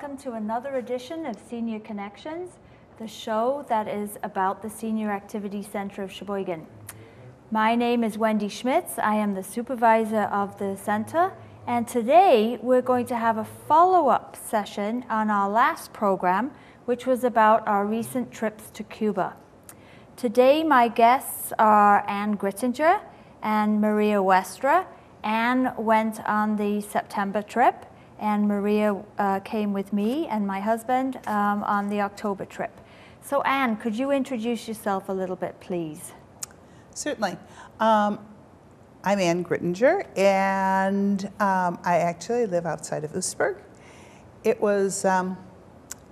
welcome to another edition of Senior Connections, the show that is about the Senior Activity Center of Sheboygan. My name is Wendy Schmitz. I am the supervisor of the center, and today we're going to have a follow up session on our last program, which was about our recent trips to Cuba. Today, my guests are Ann Grittinger and Maria Westra. Anne went on the September trip, and Maria uh, came with me and my husband um, on the October trip. So, Ann, could you introduce yourself a little bit, please? Certainly. Um, I'm Ann Grittinger, and um, I actually live outside of Oostburg. It was um,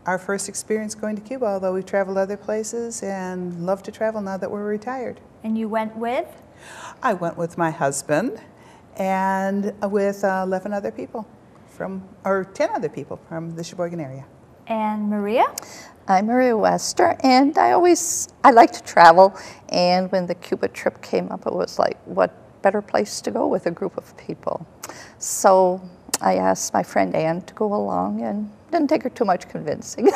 our first experience going to Cuba, although we've traveled other places and love to travel now that we're retired. And you went with? I went with my husband and with uh, 11 other people from, or 10 other people from the Sheboygan area. And Maria? I'm Maria Wester, and I always I like to travel. And when the Cuba trip came up, it was like, what better place to go with a group of people? So I asked my friend Anne to go along, and didn't take her too much convincing.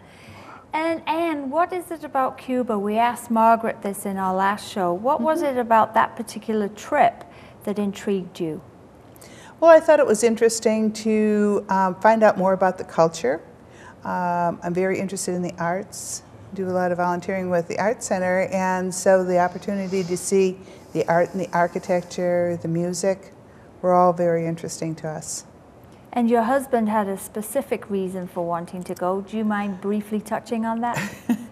and Anne, what is it about Cuba? We asked Margaret this in our last show. What mm -hmm. was it about that particular trip that intrigued you? Well, I thought it was interesting to um, find out more about the culture um, I'm very interested in the arts, do a lot of volunteering with the Art Center, and so the opportunity to see the art and the architecture, the music, were all very interesting to us. And your husband had a specific reason for wanting to go. Do you mind briefly touching on that?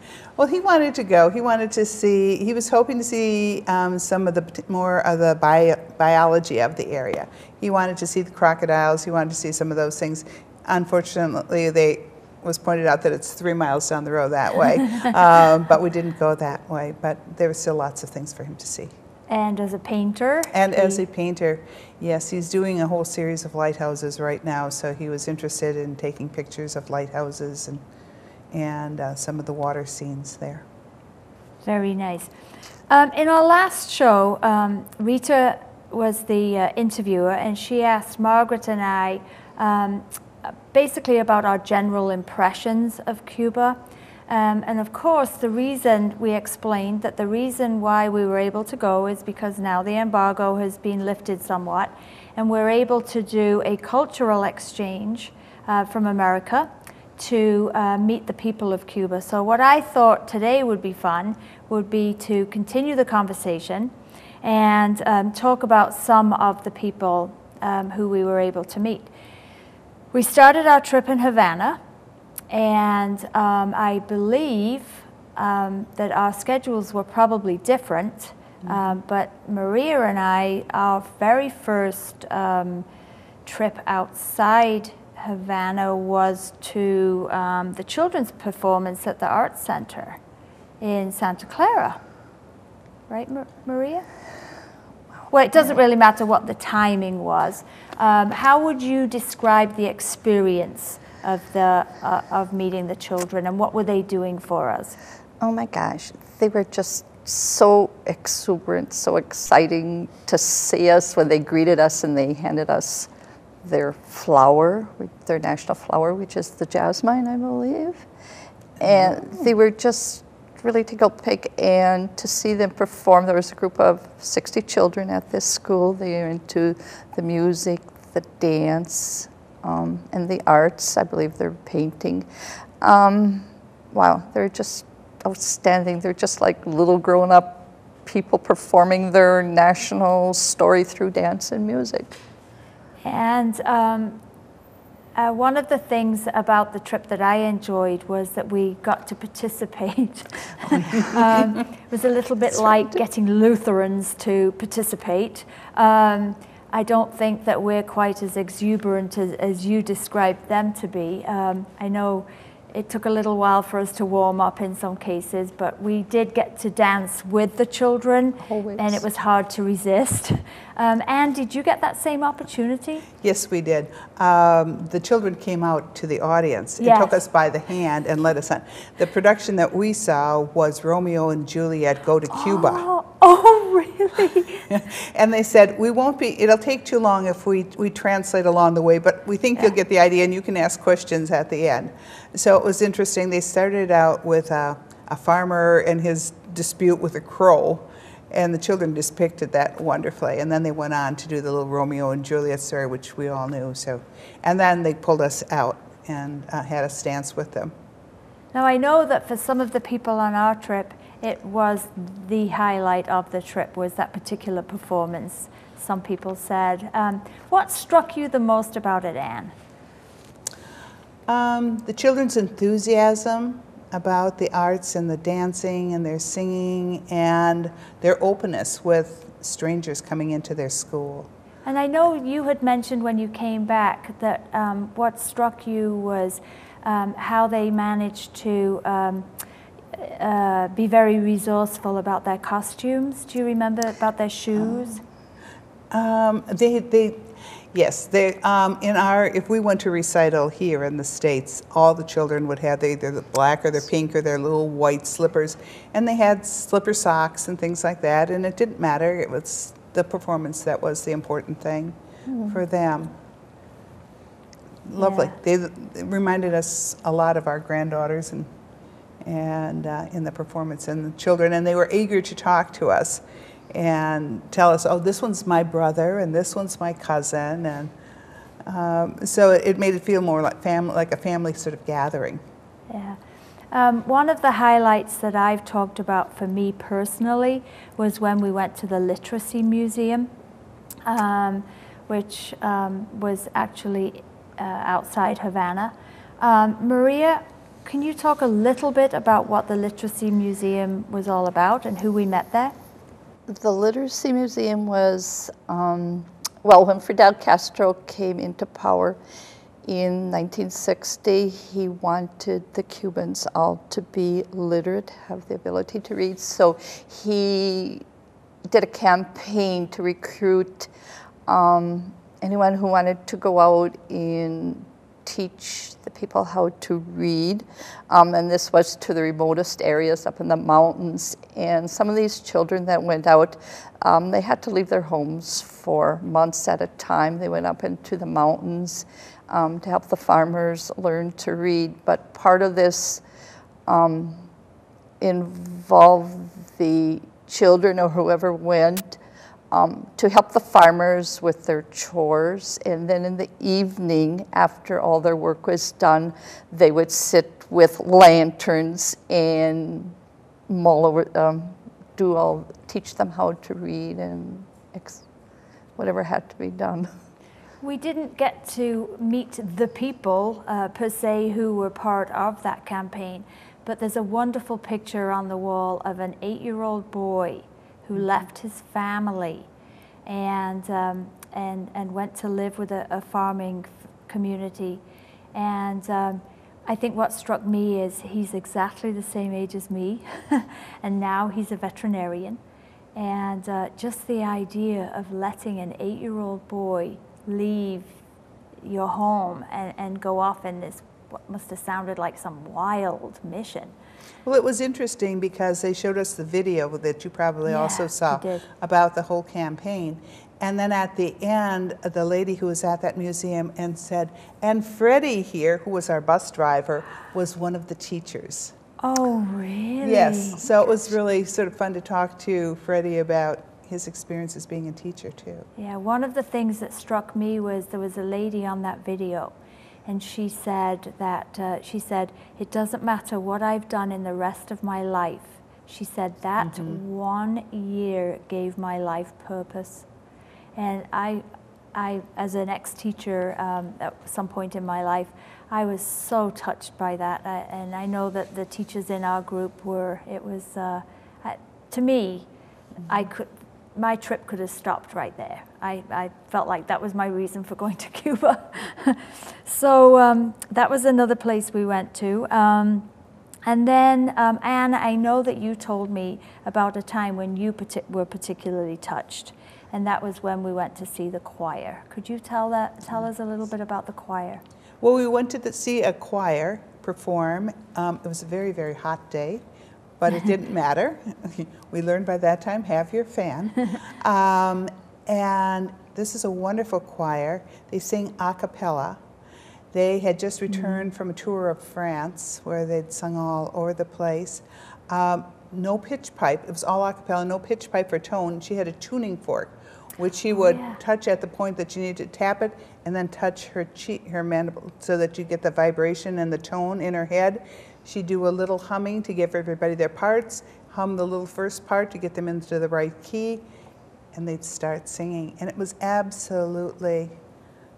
well, he wanted to go. He wanted to see, he was hoping to see um, some of the more of the bio, biology of the area. He wanted to see the crocodiles, he wanted to see some of those things. Unfortunately, they was pointed out that it's three miles down the road that way, um, but we didn't go that way. But there were still lots of things for him to see. And as a painter? And he... as a painter, yes, he's doing a whole series of lighthouses right now. So he was interested in taking pictures of lighthouses and and uh, some of the water scenes there. Very nice. Um, in our last show, um, Rita was the uh, interviewer, and she asked Margaret and I um, basically about our general impressions of Cuba. Um, and of course, the reason we explained that the reason why we were able to go is because now the embargo has been lifted somewhat, and we're able to do a cultural exchange uh, from America to uh, meet the people of Cuba. So, what I thought today would be fun would be to continue the conversation and um, talk about some of the people um, who we were able to meet. We started our trip in Havana, and um, I believe um, that our schedules were probably different, mm-hmm. um, but Maria and I, our very first um, trip outside Havana was to um, the children's performance at the Art Center in Santa Clara. Right, Maria? Well, it doesn't really matter what the timing was. Um, how would you describe the experience of, the, uh, of meeting the children and what were they doing for us? Oh my gosh, they were just so exuberant, so exciting to see us when they greeted us and they handed us their flower, their national flower, which is the jasmine, I believe. And they were just really take a pick and to see them perform. There was a group of 60 children at this school. They are into the music, the dance, um, and the arts. I believe they're painting. Um, wow, they're just outstanding. They're just like little grown up people performing their national story through dance and music. And um, uh, one of the things about the trip that I enjoyed was that we got to participate. um, it was a little bit like getting Lutherans to participate. Um, I don't think that we're quite as exuberant as, as you described them to be. Um, I know it took a little while for us to warm up in some cases, but we did get to dance with the children, Always. and it was hard to resist. Um, and did you get that same opportunity? Yes, we did. Um, the children came out to the audience yes. and took us by the hand and led us on. The production that we saw was Romeo and Juliet Go to Cuba. Oh, oh really? and they said, we won't be, it'll take too long if we, we translate along the way, but we think you'll get the idea and you can ask questions at the end. So it was interesting. They started out with a, a farmer and his dispute with a crow, and the children depicted that wonderfully. And then they went on to do the little Romeo and Juliet story, which we all knew. So, and then they pulled us out and uh, had us dance with them. Now, I know that for some of the people on our trip, it was the highlight of the trip was that particular performance. Some people said. Um, what struck you the most about it, Anne? Um, the children's enthusiasm about the arts and the dancing and their singing and their openness with strangers coming into their school. And I know you had mentioned when you came back that um, what struck you was um, how they managed to um, uh, be very resourceful about their costumes. Do you remember about their shoes? Um, they, they, yes, they, um, in our, if we went to recital here in the States, all the children would have either the black or the pink or their little white slippers, and they had slipper socks and things like that, and it didn't matter. It was the performance that was the important thing mm. for them. Lovely. Yeah. They, they reminded us a lot of our granddaughters and and uh, in the performance and the children, and they were eager to talk to us and tell us, oh, this one's my brother and this one's my cousin, and um, so it made it feel more like family, like a family sort of gathering. Yeah. Um, one of the highlights that I've talked about for me personally was when we went to the Literacy Museum, um, which um, was actually uh, outside Havana. Um, Maria, can you talk a little bit about what the Literacy Museum was all about and who we met there? The Literacy Museum was, um, well, when Fidel Castro came into power in 1960, he wanted the Cubans all to be literate, have the ability to read. So he did a campaign to recruit um, anyone who wanted to go out and teach the people how to read. Um, and this was to the remotest areas up in the mountains. And some of these children that went out, um, they had to leave their homes for months at a time. They went up into the mountains um, to help the farmers learn to read. But part of this um, involved the children or whoever went um, to help the farmers with their chores. And then in the evening, after all their work was done, they would sit with lanterns and mull over, um, do all, teach them how to read and whatever had to be done. We didn't get to meet the people uh, per se who were part of that campaign, but there's a wonderful picture on the wall of an eight-year-old boy who left his family and, um, and, and went to live with a, a farming community. And um, I think what struck me is he's exactly the same age as me, and now he's a veterinarian. And uh, just the idea of letting an eight year old boy leave your home and, and go off in this, what must have sounded like some wild mission. Well, it was interesting because they showed us the video that you probably yeah, also saw about the whole campaign. And then at the end, the lady who was at that museum and said, and Freddie here, who was our bus driver, was one of the teachers. Oh, really? Yes. So it was really sort of fun to talk to Freddie about his experience as being a teacher, too. Yeah, one of the things that struck me was there was a lady on that video and she said that uh, she said it doesn't matter what I've done in the rest of my life. She said that mm-hmm. one year gave my life purpose, and I, I as an ex-teacher um, at some point in my life, I was so touched by that, I, and I know that the teachers in our group were. It was uh, to me, mm-hmm. I could my trip could have stopped right there. I, I felt like that was my reason for going to Cuba. so um, that was another place we went to. Um, and then, um, Anne, I know that you told me about a time when you were particularly touched, and that was when we went to see the choir. Could you tell that? Tell us a little bit about the choir. Well, we went to the, see a choir perform. Um, it was a very, very hot day but it didn't matter. we learned by that time have your fan. Um, and this is a wonderful choir. They sing a cappella. They had just returned from a tour of France where they'd sung all over the place. Um, no pitch pipe, it was all a cappella, no pitch pipe or tone. She had a tuning fork, which she would yeah. touch at the point that you needed to tap it and then touch her cheek, her mandible, so that you get the vibration and the tone in her head. She'd do a little humming to give everybody their parts, hum the little first part to get them into the right key, and they'd start singing. And it was absolutely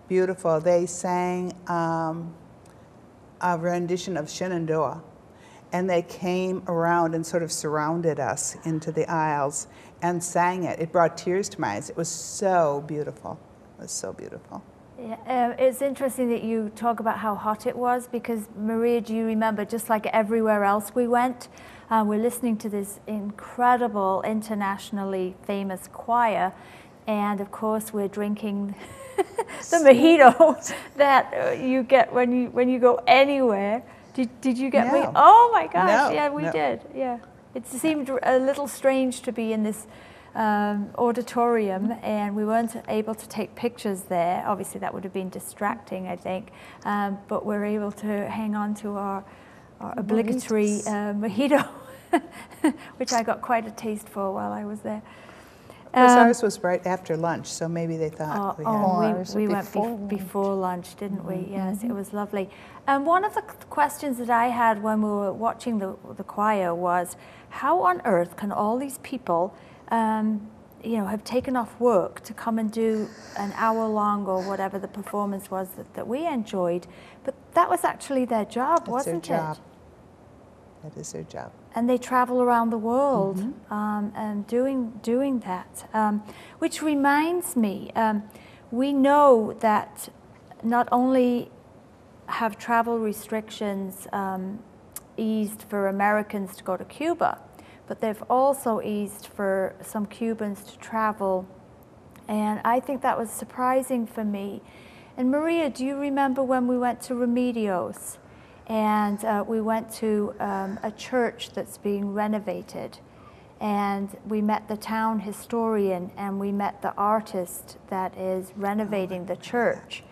beautiful. They sang um, a rendition of Shenandoah, and they came around and sort of surrounded us into the aisles and sang it. It brought tears to my eyes. It was so beautiful. It was so beautiful. Yeah, uh, it's interesting that you talk about how hot it was because Maria, do you remember? Just like everywhere else we went, uh, we're listening to this incredible, internationally famous choir, and of course we're drinking the mojito that uh, you get when you when you go anywhere. Did, did you get No. me? Oh my gosh! No, yeah, we no. did. Yeah, it seemed a little strange to be in this um, auditorium, and we weren't able to take pictures there. Obviously, that would have been distracting, I think. Um, but we're able to hang on to our, our obligatory uh, mojito, which I got quite a taste for while I was there. Because Um, ours was right after lunch, so maybe they Oh, thought we oh, had. Oh, we, we went before bef- lunch. before lunch, didn't we? Yes, it was lovely. And one of the questions that I had when we were watching the, the choir was, how on earth can all these people, um, you know, have taken off work to come and do an hour long or whatever the performance was that, that we enjoyed? But that was actually their job, That's their wasn't job. it? That is their job. and they travel around the world Mm-hmm. um, and doing doing that. Um, which reminds me, um, we know that not only have travel restrictions um, eased for Americans to go to Cuba, but they've also eased for some Cubans to travel. And I think that was surprising for me. And Maria, do you remember when we went to Remedios? And uh, we went to um, a church that's being renovated. And we met the town historian and we met the artist that is renovating the church.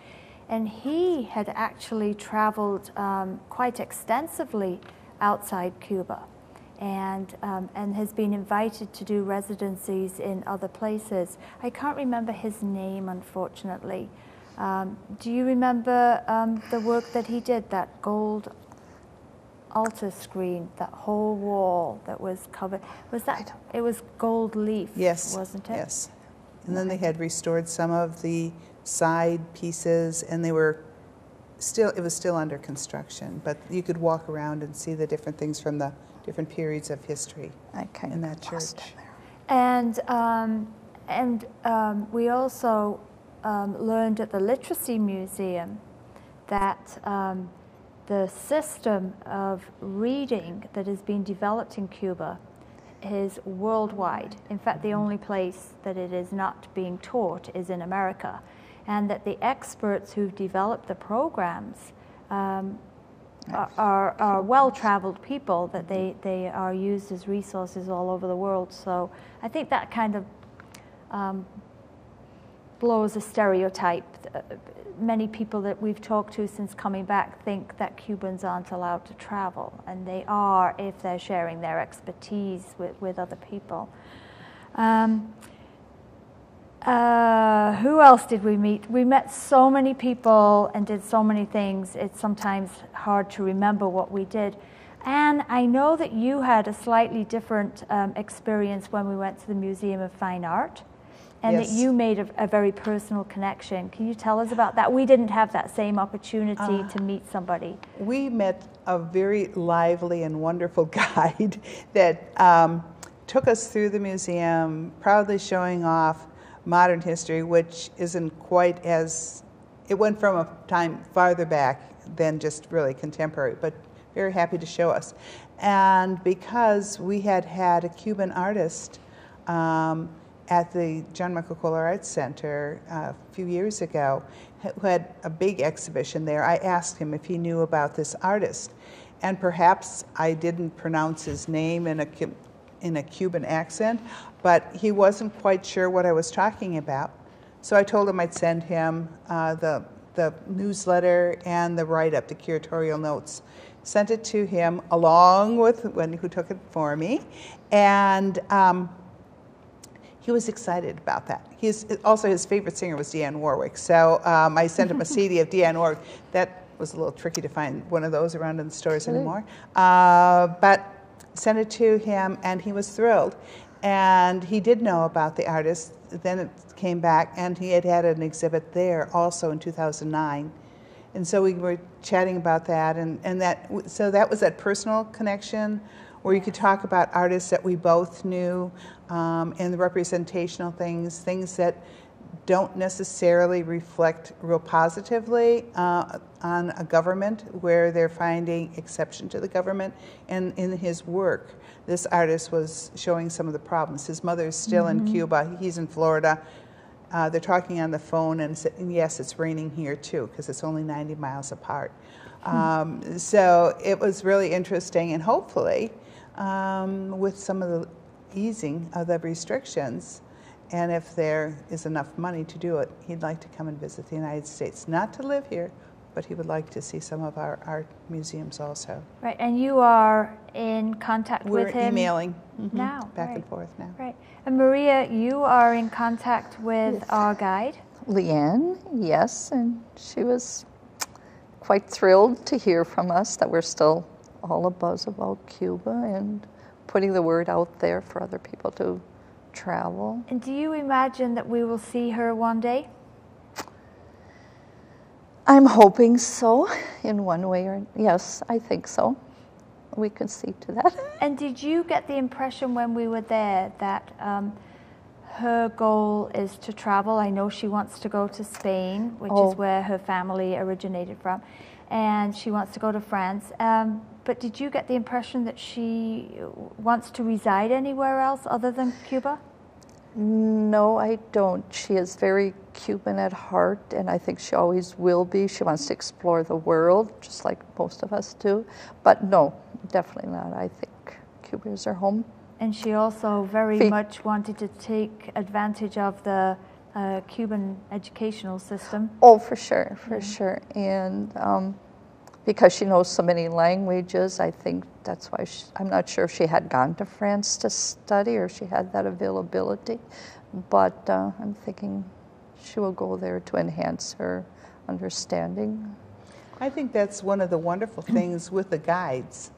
And he had actually traveled um, quite extensively outside Cuba and, um, and has been invited to do residencies in other places. I can't remember his name, unfortunately. Um, do you remember um, the work that he did, that gold altar screen, that whole wall that was covered? Was that, it was gold leaf, Yes. wasn't it? Yes. And then they had restored some of the side pieces, and they were still, it was still under construction, but you could walk around and see the different things from the different periods of history. Kind In that church. And, um, and um, we also um, learned at the Literacy Museum that um, the system of reading that has been developed in Cuba is worldwide. In fact, the only place that it is not being taught is in America. And that the experts who've developed the programs um, are, are, are well traveled people, that they, they are used as resources all over the world. So I think that kind of um, blows a stereotype. Uh, Many people that we've talked to since coming back think that Cubans aren't allowed to travel, and they are if they're sharing their expertise with, with other people. Um, uh, who else did we meet? We met so many people and did so many things. It's sometimes hard to remember what we did. And I know that you had a slightly different um, experience when we went to the Museum of Fine Art, and that you made a, a very personal connection. Can you tell us about that? We didn't have that same opportunity to meet somebody. We met a very lively and wonderful guide that um, took us through the museum, proudly showing off modern history, which isn't quite as, it went from a time farther back than just really contemporary, but very happy to show us. And because we had had a Cuban artist um, at the John Michael Kohler Arts Center uh, a few years ago, who had a big exhibition there. I asked him if he knew about this artist, and perhaps I didn't pronounce his name in a, in a Cuban accent, but he wasn't quite sure what I was talking about. So I told him I'd send him uh, the, the newsletter and the write up, the curatorial notes. Sent it to him along with when who took it for me, and um, he was excited about that. He's also his favorite singer was Dionne Warwick, so um, I sent him a CD of Dionne Warwick. That was a little tricky to find one of those around in the stores anymore, uh, but sent it to him, and he was thrilled. And he did know about the artist. Then it came back, and he had had an exhibit there also in 2009. And so we were chatting about that, and, and that so that was that personal connection where you could talk about artists that we both knew um, and the representational things, things that don't necessarily reflect real positively uh, on a government where they're finding exception to the government. And in his work, this artist was showing some of the problems. His mother is still mm-hmm. in Cuba, he's in Florida. Uh, they're talking on the phone, and, and yes, it's raining here too because it's only 90 miles apart. Hmm. Um, so it was really interesting, and hopefully, um, with some of the easing of the restrictions, and if there is enough money to do it, he'd like to come and visit the United States. Not to live here, but he would like to see some of our art museums also. Right, and you are in contact We're with him emailing mm-hmm, now, back right. and forth now. Right, and Maria, you are in contact with yes. our guide. Leanne, yes, and she was quite thrilled to hear from us that we're still all a buzz about Cuba and putting the word out there for other people to travel. And do you imagine that we will see her one day? I'm hoping so, in one way or yes, I think so. We can see to that. And did you get the impression when we were there that um, her goal is to travel? I know she wants to go to Spain, which oh. is where her family originated from, and she wants to go to France. Um, but did you get the impression that she wants to reside anywhere else other than Cuba? No, I don't. She is very Cuban at heart, and I think she always will be. She wants to explore the world, just like most of us do. But no, definitely not. I think Cuba is her home. And she also very much wanted to take advantage of the uh, Cuban educational system. Oh, for sure, for yeah. sure. And um, because she knows so many languages, I think that's why she, I'm not sure if she had gone to France to study or she had that availability, but uh, I'm thinking she will go there to enhance her understanding. I think that's one of the wonderful things with the guides.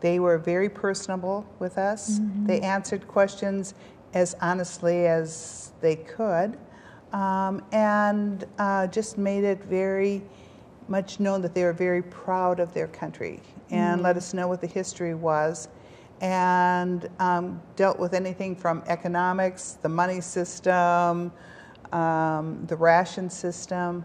They were very personable with us. Mm-hmm. They answered questions as honestly as they could, um, and uh, just made it very much known that they were very proud of their country and mm. let us know what the history was and um, dealt with anything from economics, the money system, um, the ration system,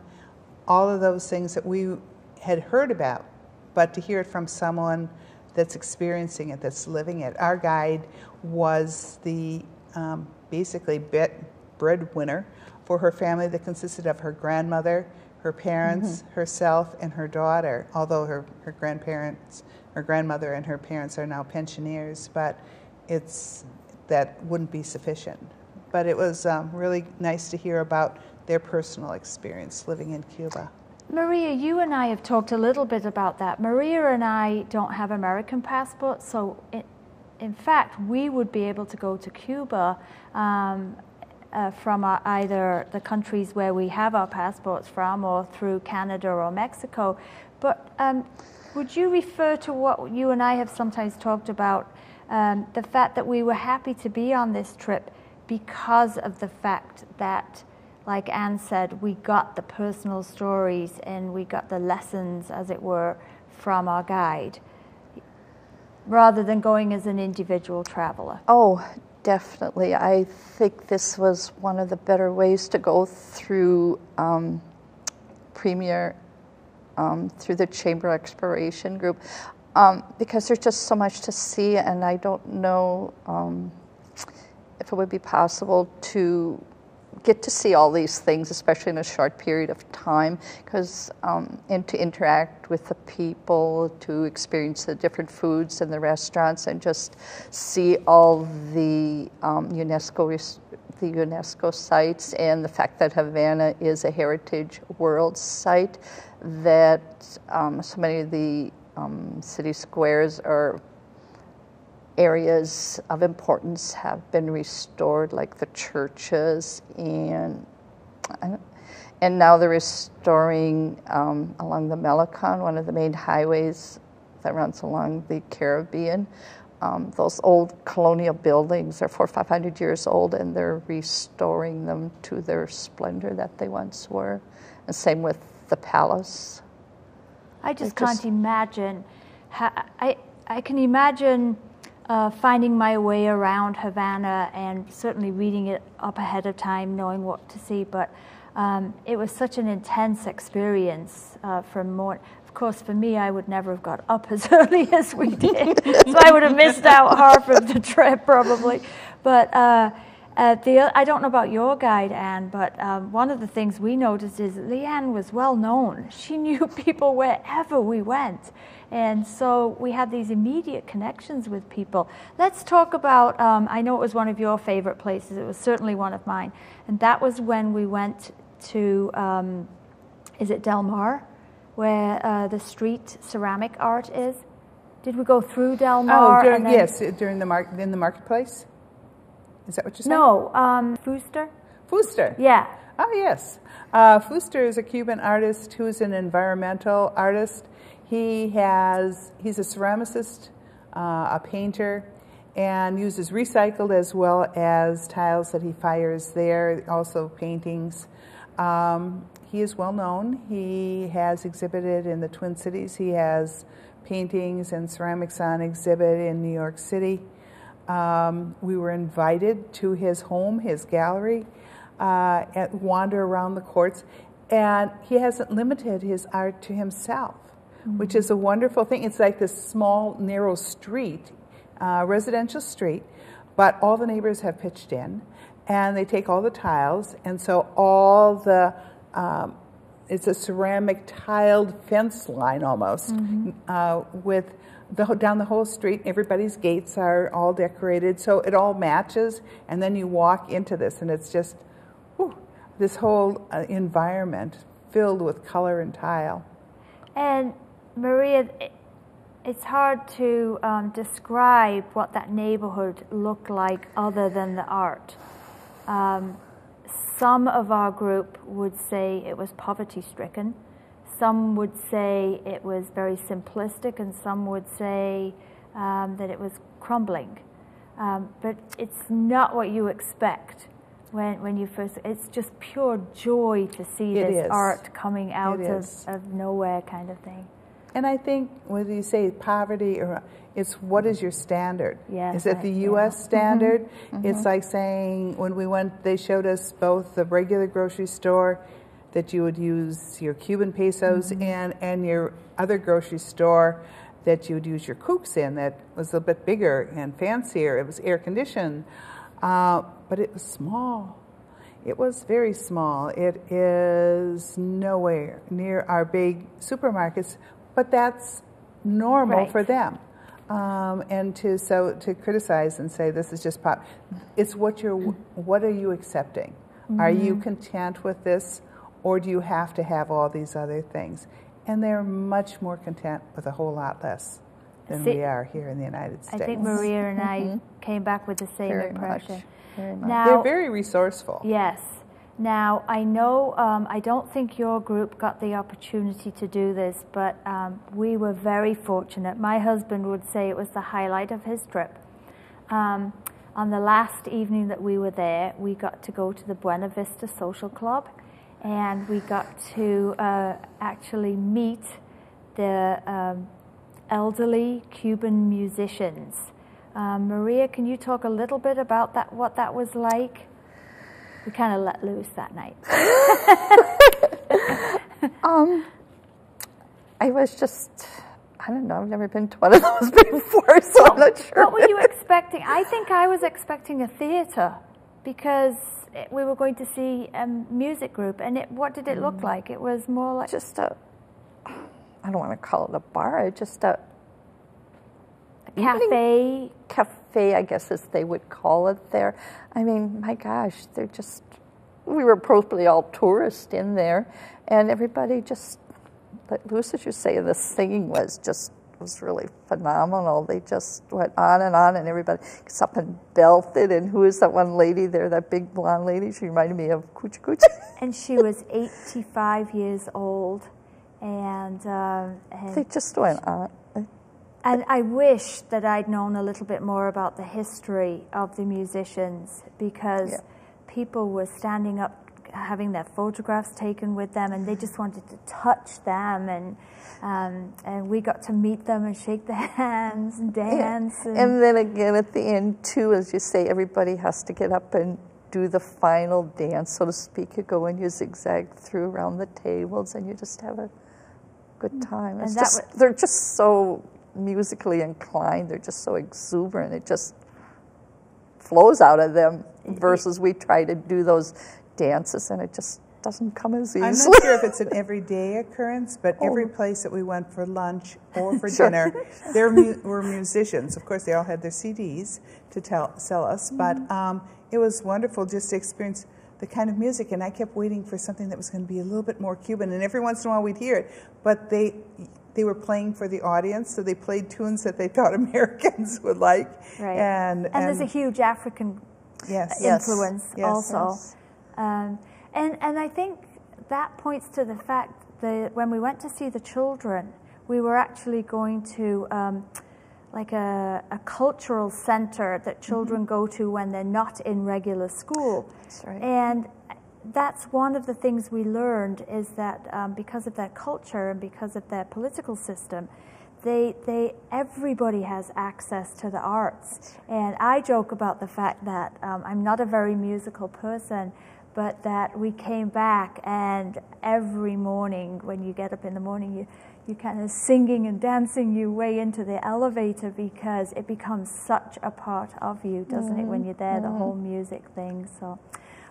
all of those things that we had heard about, but to hear it from someone that's experiencing it, that's living it. Our guide was the um, basically breadwinner for her family that consisted of her grandmother, her parents, mm-hmm. herself, and her daughter, although her, her grandparents, her grandmother and her parents are now pensioners, but it's that wouldn't be sufficient. But it was um, really nice to hear about their personal experience living in Cuba. Maria, you and I have talked a little bit about that. Maria and I don't have American passports, so it, in fact, we would be able to go to Cuba um, uh, from our, either the countries where we have our passports from or through Canada or Mexico. But um, would you refer to what you and I have sometimes talked about um, the fact that we were happy to be on this trip because of the fact that, like Anne said, we got the personal stories and we got the lessons, as it were, from our guide rather than going as an individual traveler? Oh, Definitely. I think this was one of the better ways to go through um, Premier, um, through the Chamber Exploration Group, um, because there's just so much to see, and I don't know um, if it would be possible to get to see all these things, especially in a short period of time, because um, and to interact with the people, to experience the different foods in the restaurants, and just see all the um, UNESCO the UNESCO sites and the fact that Havana is a heritage world site, that um, so many of the um, city squares are areas of importance have been restored, like the churches, and and now they're restoring um, along the Malecon, one of the main highways that runs along the Caribbean. Um, those old colonial buildings are four or five hundred years old, and they're restoring them to their splendor that they once were. And same with the palace. I just They're can't imagine. How, I I can imagine uh, finding my way around Havana and certainly reading it up ahead of time, knowing what to see. But um, it was such an intense experience uh, from morning. Of course, for me, I would never have got up as early as we did, so I would have missed out half of the trip probably. But uh, uh, the, I don't know about your guide, Anne, but um, one of the things we noticed is Leanne was well known. She knew people wherever we went. And so we had these immediate connections with people. Let's talk about, um, I know it was one of your favorite places, it was certainly one of mine. And that was when we went to, um, is it Del Mar, where uh, the street ceramic art is? Did we go through Del Mar? Oh, during, yes, during the market in the marketplace. Is that what you're saying? No, um, Fuster? Fuster. Yeah. Oh, yes. Uh, Fuster is a Cuban artist who's an environmental artist. He has, he's a ceramicist, uh, a painter, and uses recycled as well as tiles that he fires there, also paintings. Um, he is well known. He has exhibited in the Twin Cities. He has paintings and ceramics on exhibit in New York City. Um, we were invited to his home, his gallery, uh, and wander around the courts. And he hasn't limited his art to himself, which is a wonderful thing. It's like this small, narrow street, uh, residential street, but all the neighbors have pitched in, and they take all the tiles, and so all the um, it's a ceramic tiled fence line almost uh, with the, down the whole street. Everybody's gates are all decorated, so it all matches. And then you walk into this, and it's just whew, this whole uh, environment filled with color and tile. And Maria, it's hard to um, describe what that neighborhood looked like other than the art. Um, some of our group would say it was poverty stricken. Some would say it was very simplistic, and some would say um, that it was crumbling. Um, but it's not what you expect when, when you first, it's just pure joy to see It this is. art coming out of, is. of nowhere kind of thing. And I think whether you say poverty or it's what is your standard? Yes, Is it the yeah. U.S. standard? It's like saying when we went, they showed us both the regular grocery store that you would use your Cuban pesos in, and your other grocery store that you would use your CUCs in. That was a bit bigger and fancier. It was air conditioned, uh, but it was small. It was very small. It is nowhere near our big supermarkets, but that's normal Right. for them. Um, and to so to criticize and say this is just pop, it's what you're. What are you accepting? Are you content with this, or do you have to have all these other things? And they're much more content with a whole lot less than See, we are here in the United States. I think Maria and I came back with the same Very impression. much. Very much. Now, they're very resourceful. yes. Now, I know, um, I don't think your group got the opportunity to do this, but um, we were very fortunate. My husband would say it was the highlight of his trip. Um, on the last evening that we were there, we got to go to the Buena Vista Social Club and we got to uh, actually meet the um, elderly Cuban musicians. Um, Maria, can you talk a little bit about that? What that was like? We kind of let loose that night. Um, I was just, I don't know, I've never been to one of those before, so I'm not sure. What were you expecting? I think I was expecting a theater. Because it, we were going to see a music group. And it, what did it look mm. like? It was more like Just a, I don't want to call it a bar, just a a cafe. cafe, I guess as they would call it there. I mean, my gosh, they're just, we were probably all tourists in there, and everybody just, like as you say, the singing was just, was really phenomenal. They just went on and on, and everybody gets up and belted. And who is that one lady there, that big blonde lady? She reminded me of Coochie Coochie. And she was 85 years old. And, um, they just went on. and I wish that I'd known a little bit more about the history of the musicians because Yeah. people were standing up having their photographs taken with them and they just wanted to touch them and um, and we got to meet them and shake their hands and Yeah. dance and, And then again at the end too, as you say, everybody has to get up and do the final dance, so to speak. You go and you zigzag through around the tables, and you just have a good time. It's Mm. just, wa- they're just so musically inclined. They're just so exuberant. It just flows out of them. Versus we try to do those dances, and it just doesn't come as easily. I'm not sure if it's an everyday occurrence, but every place that we went for lunch or for Sure. dinner, there mu- were musicians. Of course, they all had their CDs to tell, sell us, but um, it was wonderful just to experience the kind of music. And I kept waiting for something that was going to be a little bit more Cuban. And every once in a while we'd hear it, but they they were playing for the audience, so they played tunes that they thought Americans would like. right And and there's a huge African yes, Yes. influence Yes. also. Yes. Um, and, and I think that points to the fact that when we went to see the children, we were actually going to um, like a, a cultural center that children go to when they're not in regular school. That's right. And that's one of the things we learned is that um, because of their culture and because of their political system, they, they, everybody has access to the arts. And I joke about the fact that um, I'm not a very musical person, but that we came back and every morning when you get up in the morning, you, you kind of singing and dancing your way into the elevator because it becomes such a part of you, doesn't it, when you're there, the whole music thing. So,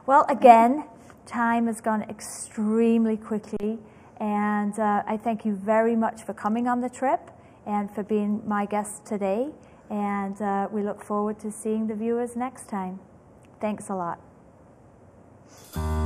well, again, time has gone extremely quickly, and uh, I thank you very much for coming on the trip and for being my guest today. And uh, we look forward to seeing the viewers next time. Thanks a lot. thank you